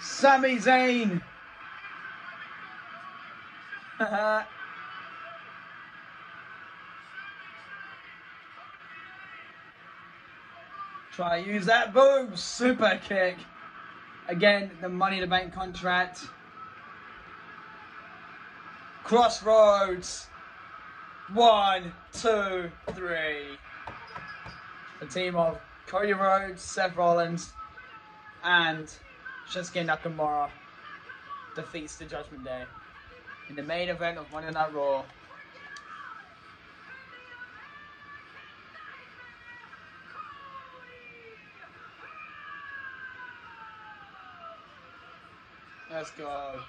Sami Zayn. Try use that. Boom! Super kick. Again, the Money the Bank contract. Cross Rhodes. One, two, three. The team of Cody Rhodes, Seth Rollins, and Shinsuke Nakamura defeats the Judgment Day in the main event of Monday Night Raw. Let's go.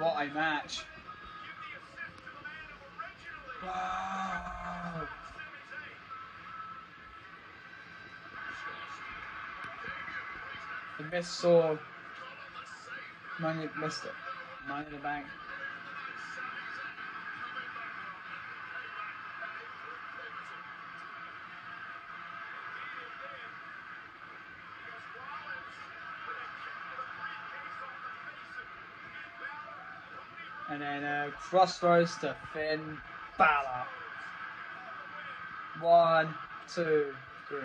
What a match. Wow. The saw money missed it. Money in the bank. And then uh, Cross Rhodes to Finn Balor. One, two, three.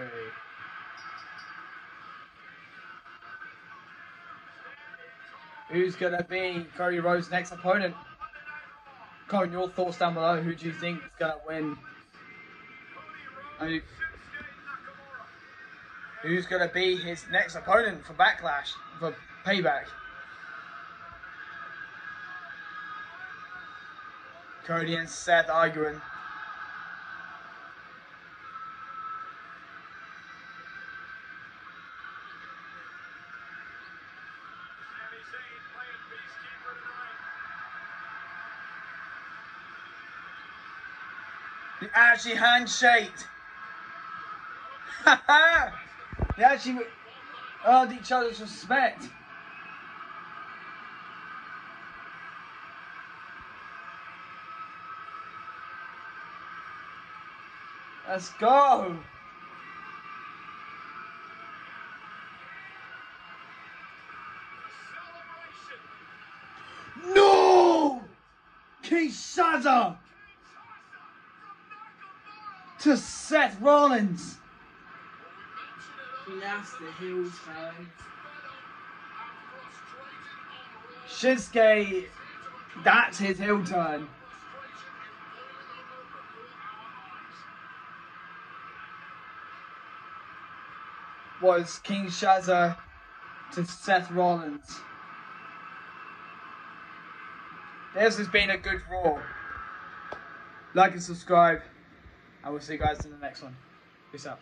Who's gonna be Cody Rhodes' next opponent? Colin, your thoughts down below. Who do you think is gonna win? Who- Who's gonna be his next opponent for Backlash for Payback? Cody and Seth arguing. They actually handshaked. they actually earned each other's respect. Let's go. No! Kinshasa to Seth Rollins. That's the heel turn. Shinsuke, that's his heel turn. Was Kinshasa to Seth Rollins. This has been a good Raw. Like and subscribe. I will see you guys in the next one. Peace out.